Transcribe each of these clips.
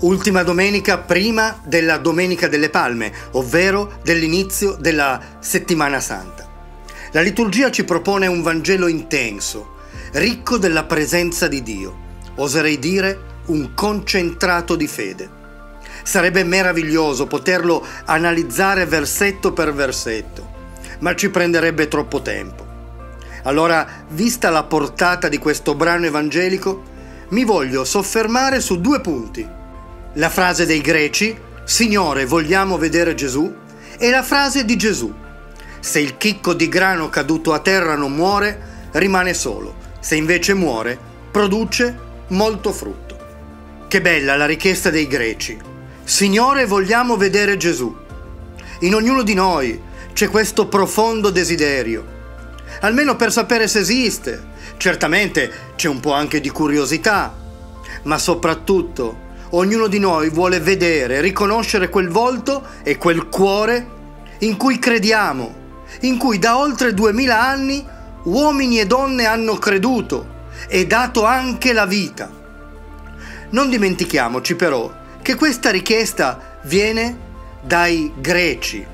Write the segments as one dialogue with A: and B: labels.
A: Ultima domenica prima della Domenica delle Palme, ovvero dell'inizio della Settimana Santa. La liturgia ci propone un Vangelo intenso, ricco della presenza di Dio, oserei dire un concentrato di fede. Sarebbe meraviglioso poterlo analizzare versetto per versetto, ma ci prenderebbe troppo tempo. Allora, vista la portata di questo brano evangelico, mi voglio soffermare su due punti la frase dei greci, Signore, vogliamo vedere Gesù, e la frase di Gesù, se il chicco di grano caduto a terra non muore, rimane solo, se invece muore, produce molto frutto. Che bella la richiesta dei greci. Signore, vogliamo vedere Gesù. In ognuno di noi c'è questo profondo desiderio, almeno per sapere se esiste. Certamente c'è un po' anche di curiosità, ma soprattutto ognuno di noi vuole vedere, riconoscere quel volto e quel cuore in cui crediamo, in cui da oltre duemila anni uomini e donne hanno creduto e dato anche la vita. Non dimentichiamoci però che questa richiesta viene dai greci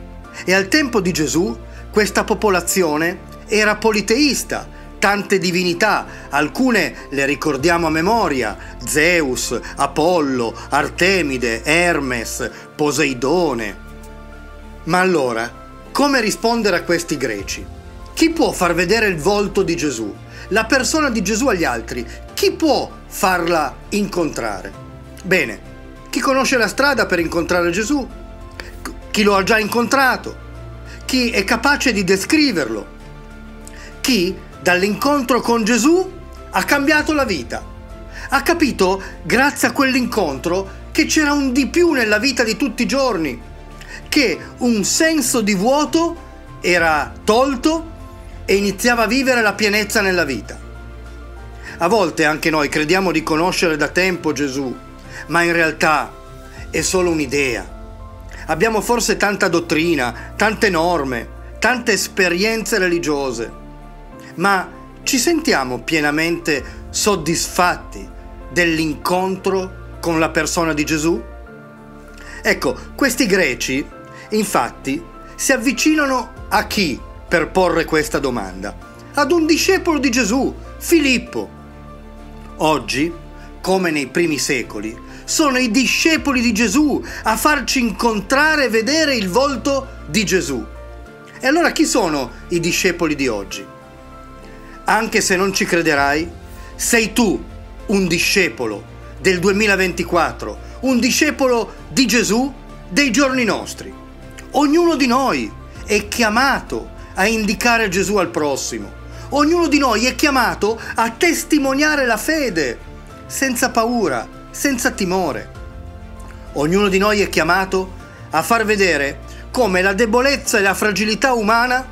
A: e al tempo di Gesù questa popolazione era politeista, tante divinità, alcune le ricordiamo a memoria, Zeus, Apollo, Artemide, Hermes, Poseidone. Ma allora, come rispondere a questi greci? Chi può far vedere il volto di Gesù, la persona di Gesù agli altri? Chi può farla incontrare? Bene, chi conosce la strada per incontrare Gesù? Chi lo ha già incontrato? Chi è capace di descriverlo? Chi dall'incontro con Gesù ha cambiato la vita. Ha capito, grazie a quell'incontro, che c'era un di più nella vita di tutti i giorni, che un senso di vuoto era tolto e iniziava a vivere la pienezza nella vita. A volte anche noi crediamo di conoscere da tempo Gesù, ma in realtà è solo un'idea. Abbiamo forse tanta dottrina, tante norme, tante esperienze religiose ma ci sentiamo pienamente soddisfatti dell'incontro con la persona di Gesù? Ecco, questi greci, infatti, si avvicinano a chi per porre questa domanda? Ad un discepolo di Gesù, Filippo. Oggi, come nei primi secoli, sono i discepoli di Gesù a farci incontrare e vedere il volto di Gesù. E allora chi sono i discepoli di oggi? Anche se non ci crederai, sei tu un discepolo del 2024, un discepolo di Gesù dei giorni nostri. Ognuno di noi è chiamato a indicare Gesù al prossimo. Ognuno di noi è chiamato a testimoniare la fede senza paura, senza timore. Ognuno di noi è chiamato a far vedere come la debolezza e la fragilità umana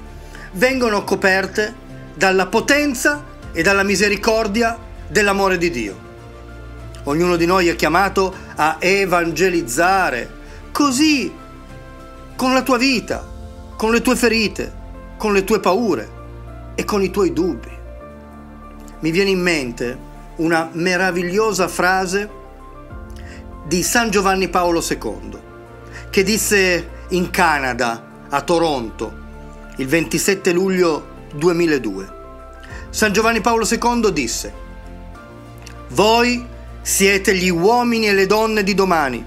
A: vengono coperte dalla potenza e dalla misericordia dell'amore di Dio. Ognuno di noi è chiamato a evangelizzare, così con la tua vita, con le tue ferite, con le tue paure e con i tuoi dubbi. Mi viene in mente una meravigliosa frase di San Giovanni Paolo II, che disse in Canada, a Toronto, il 27 luglio 2002. San Giovanni Paolo II disse, Voi siete gli uomini e le donne di domani,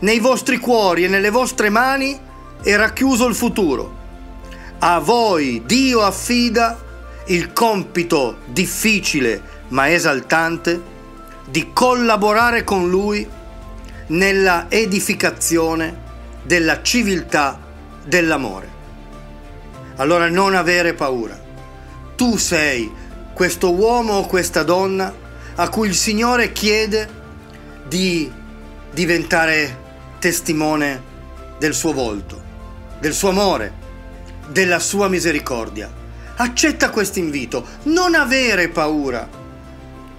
A: nei vostri cuori e nelle vostre mani è racchiuso il futuro. A voi Dio affida il compito difficile ma esaltante di collaborare con Lui nella edificazione della civiltà dell'amore. Allora non avere paura. Tu sei questo uomo o questa donna a cui il Signore chiede di diventare testimone del suo volto, del suo amore, della sua misericordia. Accetta questo invito, non avere paura.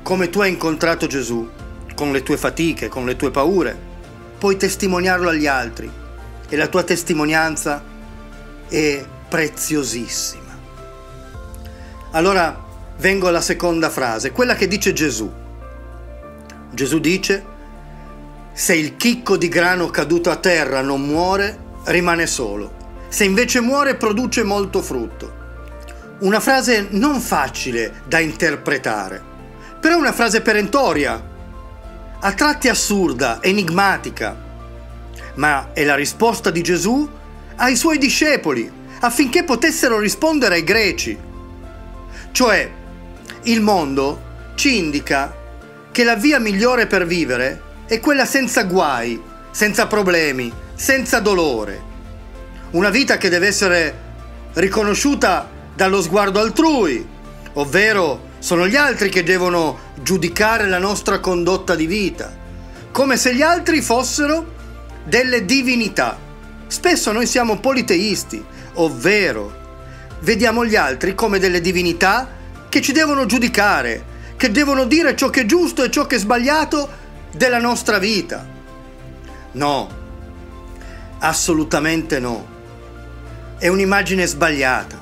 A: Come tu hai incontrato Gesù, con le tue fatiche, con le tue paure, puoi testimoniarlo agli altri e la tua testimonianza è preziosissima. Allora vengo alla seconda frase, quella che dice Gesù. Gesù dice, Se il chicco di grano caduto a terra non muore, rimane solo. Se invece muore, produce molto frutto. Una frase non facile da interpretare, però è una frase perentoria, a tratti assurda, enigmatica, ma è la risposta di Gesù ai suoi discepoli affinché potessero rispondere ai greci. Cioè, il mondo ci indica che la via migliore per vivere è quella senza guai, senza problemi, senza dolore. Una vita che deve essere riconosciuta dallo sguardo altrui, ovvero sono gli altri che devono giudicare la nostra condotta di vita, come se gli altri fossero delle divinità. Spesso noi siamo politeisti, ovvero vediamo gli altri come delle divinità che ci devono giudicare, che devono dire ciò che è giusto e ciò che è sbagliato della nostra vita. No, assolutamente no. È un'immagine sbagliata,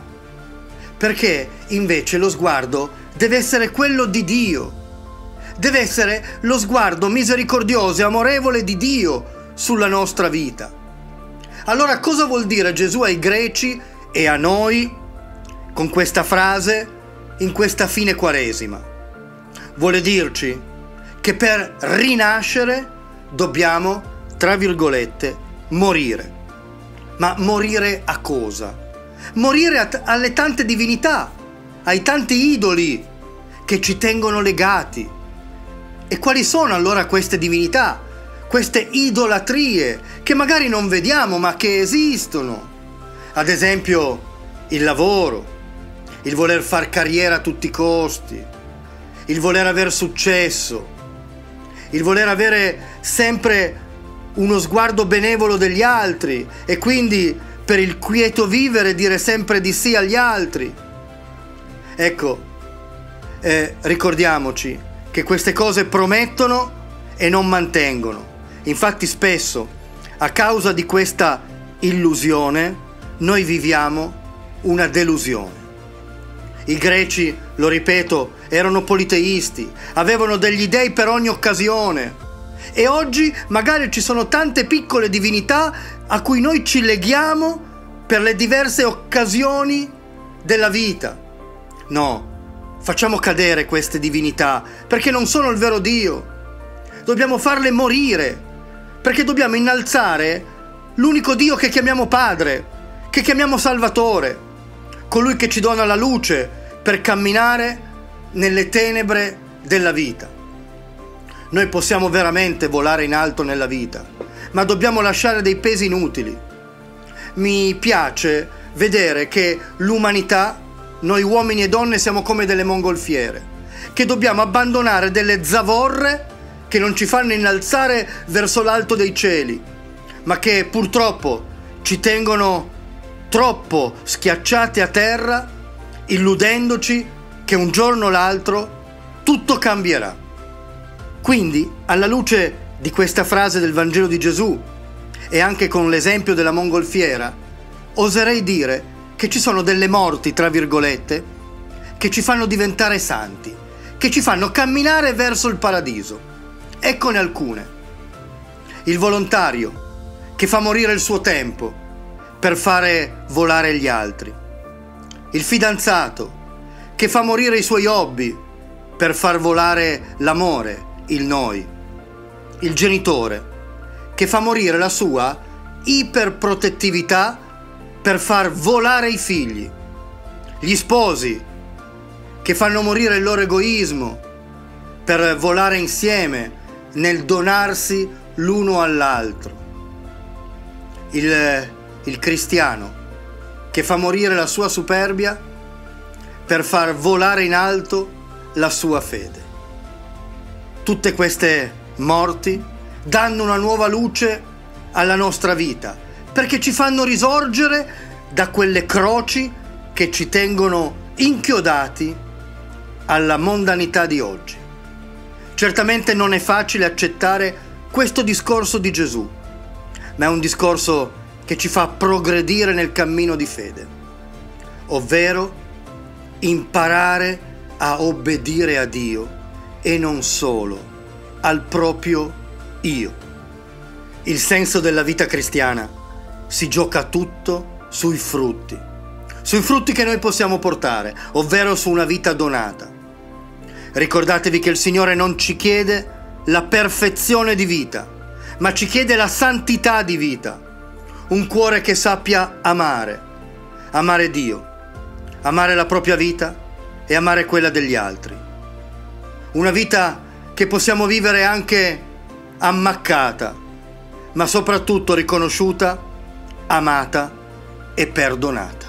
A: perché invece lo sguardo deve essere quello di Dio. Deve essere lo sguardo misericordioso e amorevole di Dio sulla nostra vita. Allora cosa vuol dire Gesù ai greci e a noi con questa frase in questa fine quaresima? Vuole dirci che per rinascere dobbiamo, tra virgolette, morire. Ma morire a cosa? Morire t- alle tante divinità, ai tanti idoli che ci tengono legati. E quali sono allora queste divinità? Queste idolatrie che magari non vediamo ma che esistono. Ad esempio il lavoro, il voler far carriera a tutti i costi, il voler avere successo, il voler avere sempre uno sguardo benevolo degli altri e quindi per il quieto vivere dire sempre di sì agli altri. Ecco, eh, ricordiamoci che queste cose promettono e non mantengono. Infatti spesso, a causa di questa illusione, noi viviamo una delusione. I greci, lo ripeto, erano politeisti, avevano degli dei per ogni occasione. E oggi magari ci sono tante piccole divinità a cui noi ci leghiamo per le diverse occasioni della vita. No, facciamo cadere queste divinità perché non sono il vero Dio. Dobbiamo farle morire perché dobbiamo innalzare l'unico Dio che chiamiamo Padre, che chiamiamo Salvatore, colui che ci dona la luce per camminare nelle tenebre della vita. Noi possiamo veramente volare in alto nella vita, ma dobbiamo lasciare dei pesi inutili. Mi piace vedere che l'umanità, noi uomini e donne siamo come delle mongolfiere, che dobbiamo abbandonare delle zavorre che non ci fanno innalzare verso l'alto dei cieli, ma che purtroppo ci tengono troppo schiacciati a terra, illudendoci che un giorno o l'altro tutto cambierà. Quindi, alla luce di questa frase del Vangelo di Gesù e anche con l'esempio della mongolfiera, oserei dire che ci sono delle morti, tra virgolette, che ci fanno diventare santi, che ci fanno camminare verso il paradiso. Eccone alcune. Il volontario che fa morire il suo tempo per fare volare gli altri. Il fidanzato che fa morire i suoi hobby per far volare l'amore, il noi. Il genitore che fa morire la sua iperprotettività per far volare i figli. Gli sposi che fanno morire il loro egoismo per volare insieme nel donarsi l'uno all'altro. Il, il cristiano che fa morire la sua superbia per far volare in alto la sua fede. Tutte queste morti danno una nuova luce alla nostra vita perché ci fanno risorgere da quelle croci che ci tengono inchiodati alla mondanità di oggi. Certamente non è facile accettare questo discorso di Gesù, ma è un discorso che ci fa progredire nel cammino di fede, ovvero imparare a obbedire a Dio e non solo al proprio io. Il senso della vita cristiana si gioca tutto sui frutti, sui frutti che noi possiamo portare, ovvero su una vita donata. Ricordatevi che il Signore non ci chiede la perfezione di vita, ma ci chiede la santità di vita, un cuore che sappia amare, amare Dio, amare la propria vita e amare quella degli altri. Una vita che possiamo vivere anche ammaccata, ma soprattutto riconosciuta, amata e perdonata.